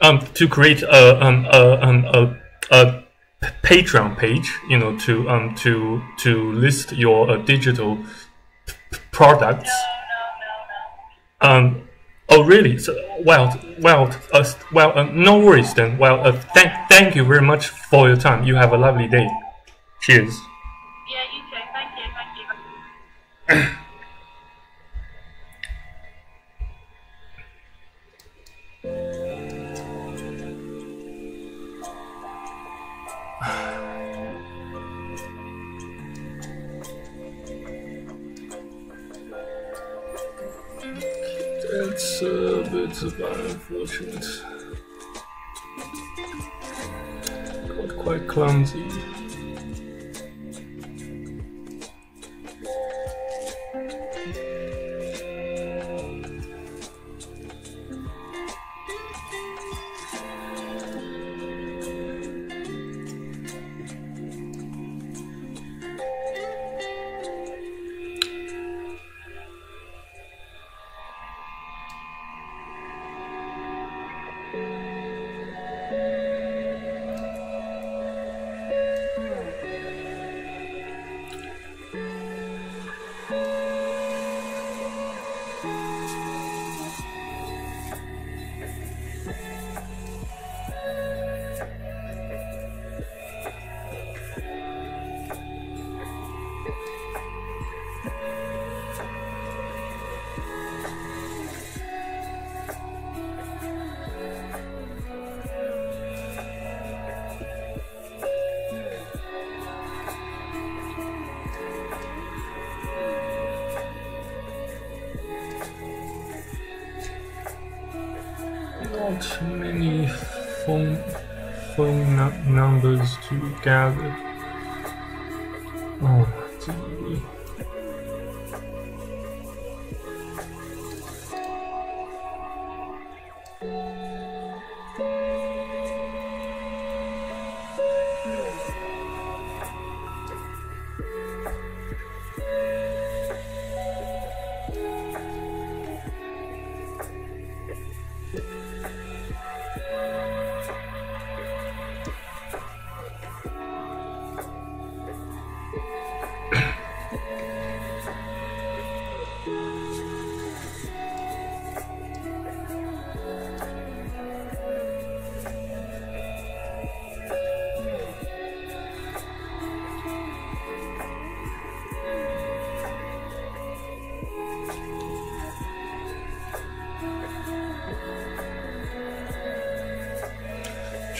um, to create a um, a, um, a, a Patreon page, you know, to um to to list your uh, digital products. No, no, no, no. Um. Oh, really? So, well, well, uh, well. Uh, no worries then. Well, uh, thank thank you very much for your time. You have a lovely day. Cheers. Yeah, you too. Thank you. Thank you. That's uh, a bit unfortunate. Got quite clumsy. Numbers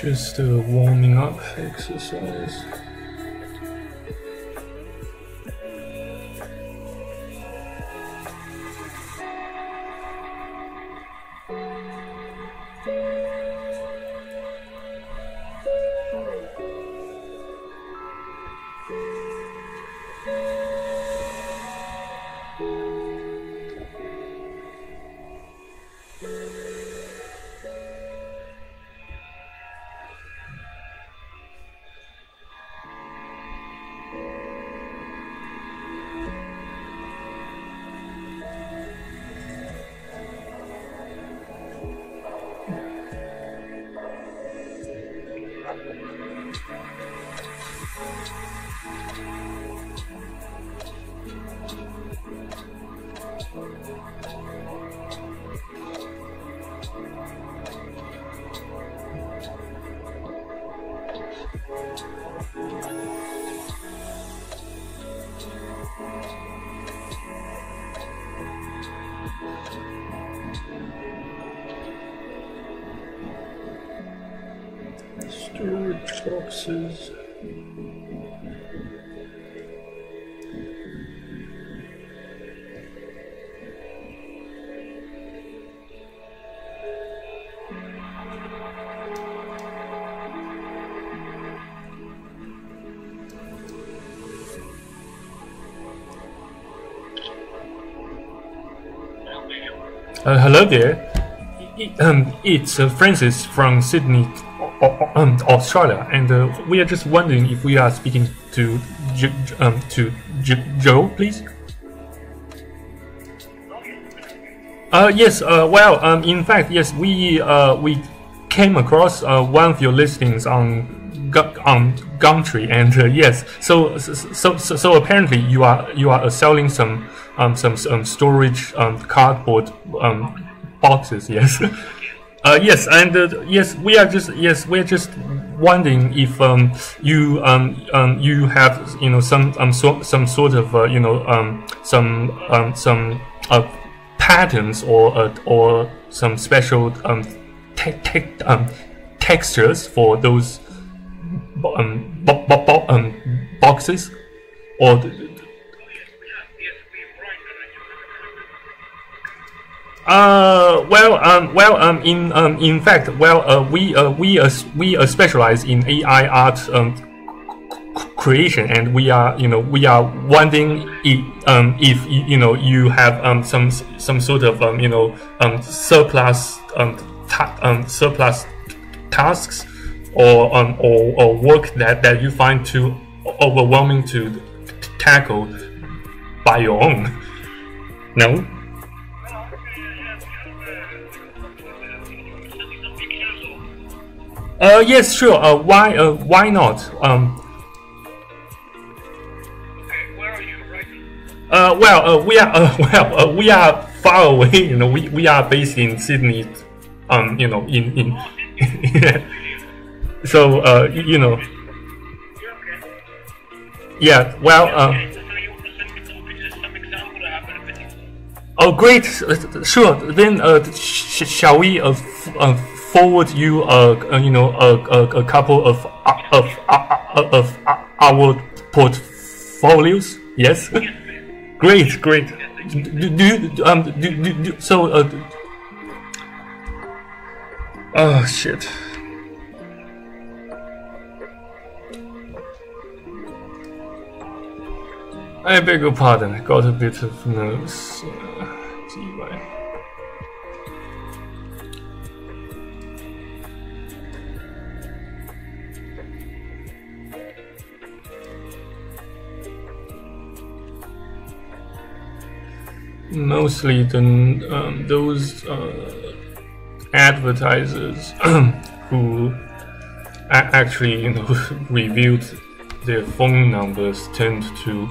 Just a warming up exercise. Boxes. Uh, hello there. It's uh, Francis from Sydney, Au- Au- Australia, and uh, we are just wondering if we are speaking to J- um, to J- Joe, please. Uh, yes. Uh, well, um, in fact, yes, we uh, we came across uh, one of your listings on on Gumtree, and uh, yes, so so, so so apparently you are you are uh, selling some um some um, storage um cardboard um boxes. Yes. Uh, yes, and uh, yes, we are just yes, we're just wondering if um, you um, um, you have you know some um, so, some sort of uh, you know um, some um, some uh, patterns or uh, or some special um, te- te- um, textures for those um, bo- bo- bo- um, boxes or Uh, well, um, well, um, in um, in fact, well, uh, we uh, we uh, we uh, specialize in AI art um, creation, and we are you know we are wondering if um if you know you have um some some sort of um you know um surplus um, ta- um surplus tasks or um or, or work that that you find too overwhelming to tackle by your own. No. Uh, yes, sure. Uh, why? Uh, why not? Um. Uh, well, uh, we are. Uh, well, uh, we are far away. You know, we, we are based in Sydney. Um, you know, in in. so, uh, you know, yeah. Well, uh, oh, great. Sure. Then, uh, sh- shall we uh, uh, forward you uh, uh, you know, a, a, a couple of uh, of uh, of uh, our portfolios? Yes. Great, great. Do, do you um do, do, do so uh Oh shit. I beg your pardon, got a bit of nerves. Uh, mostly the um, those uh, advertisers who actually you know reviewed their phone numbers tend to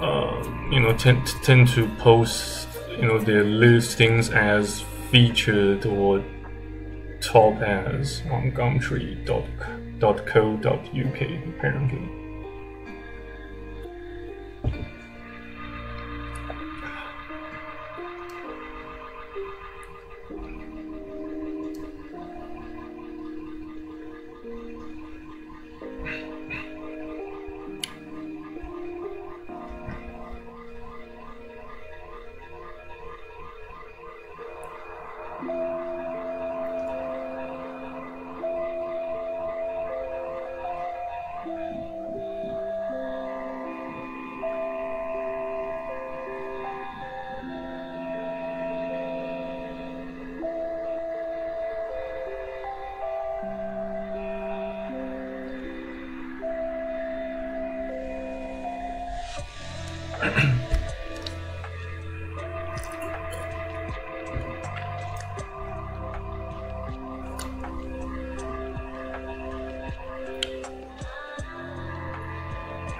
uh, you know tend tend to post you know their listings as featured or top as on Gumtree.co.uk apparently.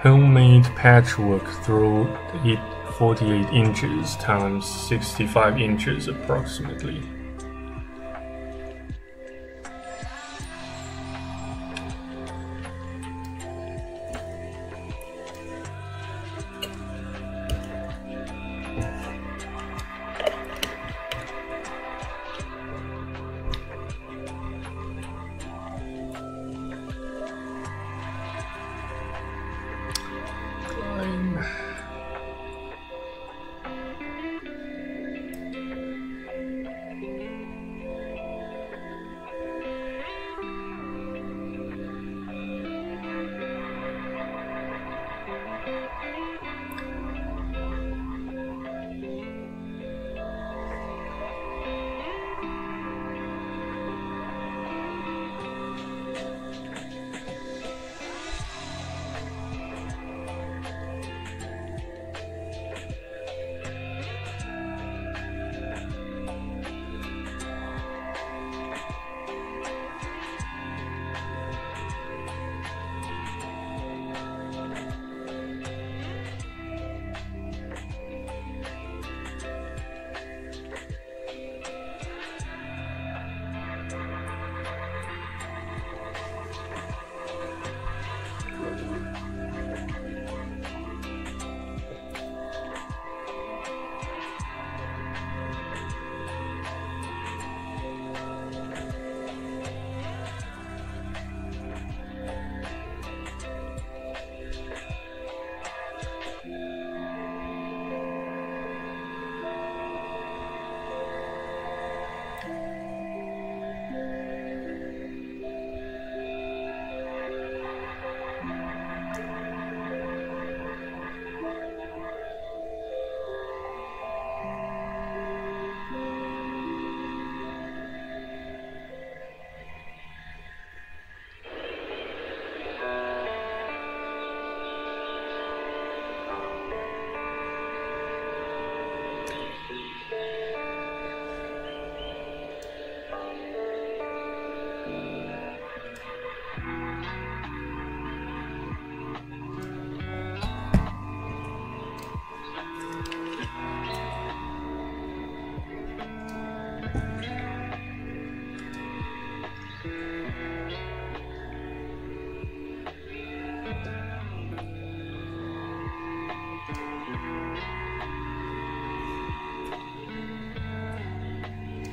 Homemade patchwork through it 48 inches times 65 inches approximately.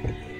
Okay,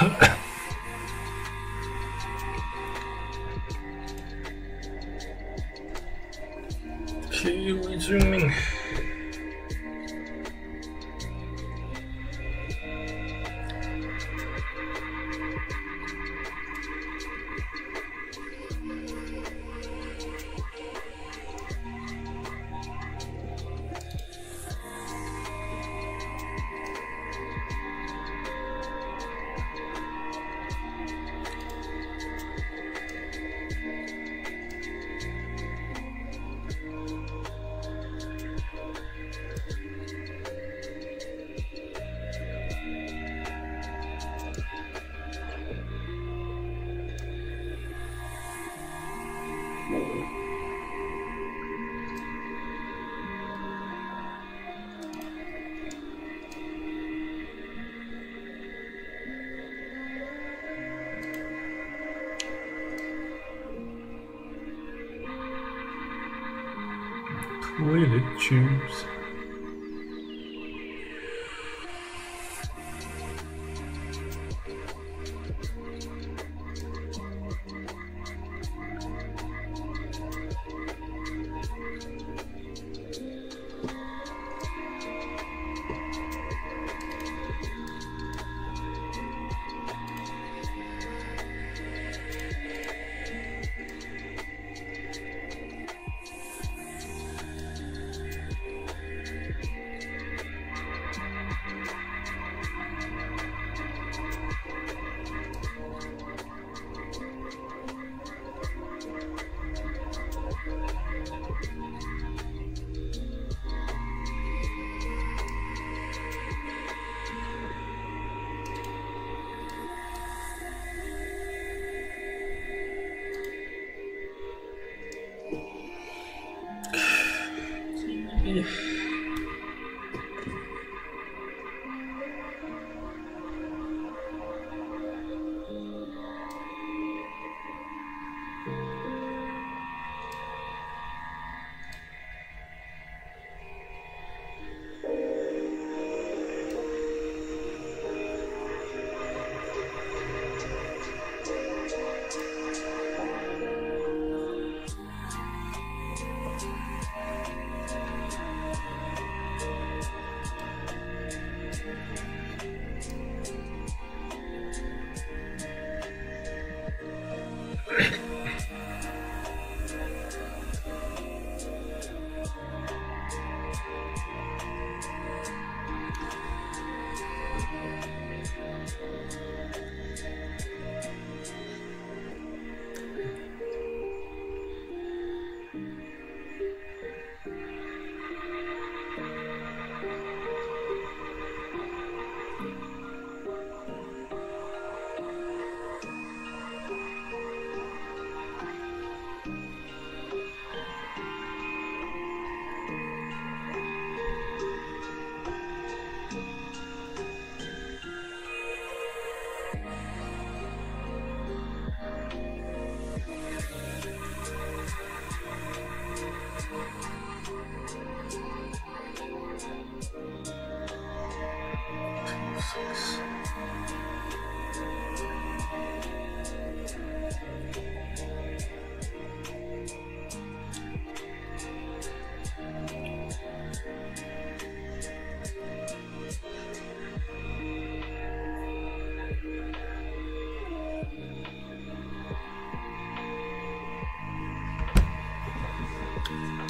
resuming. choose.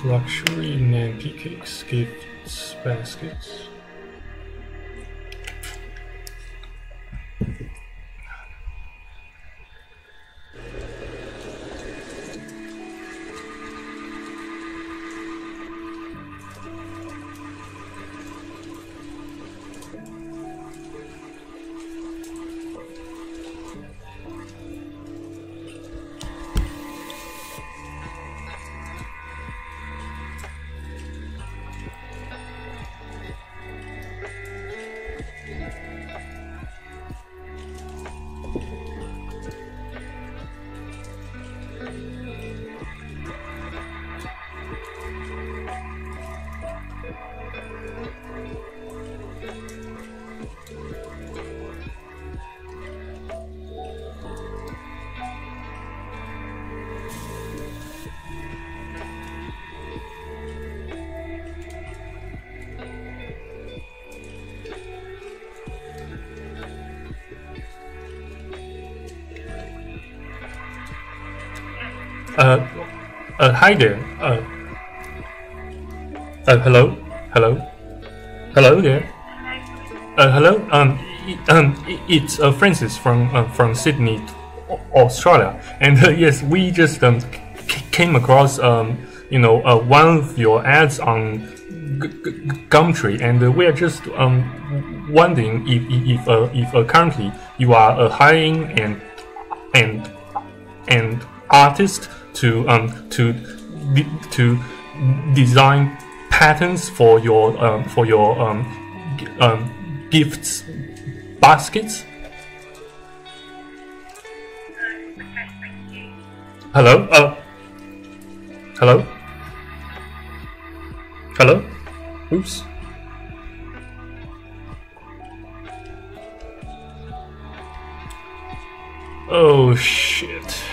Luxury Nancy cakes, gifts, baskets. Uh, hi there. Uh, uh, hello, hello, hello there. Uh, hello. Um, um, it's uh, Francis from uh, from Sydney, Australia. And uh, yes, we just um came across um you know uh, one of your ads on G- G- Gumtree, and uh, we are just um wondering if if if, uh, if uh, currently you are uh, hiring and and and artist to um to de- to design patterns for your um for your um, um gifts baskets. Hello. Uh. Hello. Hello? Oops. Oh shit.